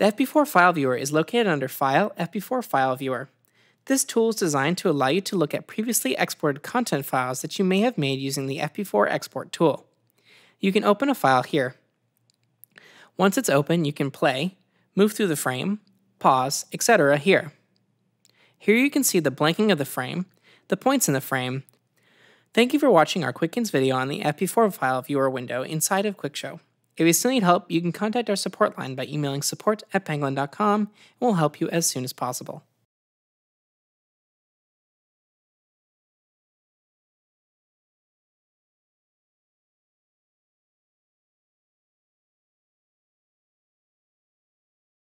The FB4 File Viewer is located under File, FB4 File Viewer. This tool is designed to allow you to look at previously exported content files that you may have made using the FB4 Export tool. You can open a file here. Once it's open, you can play, move through the frame, pause, etc. here. Here you can see the blanking of the frame, the points in the frame. Thank you for watching our Quick Hints video on the FB4 File Viewer window inside of QuickShow. If you still need help, you can contact our support line by emailing support at pangolin.com and we'll help you as soon as possible.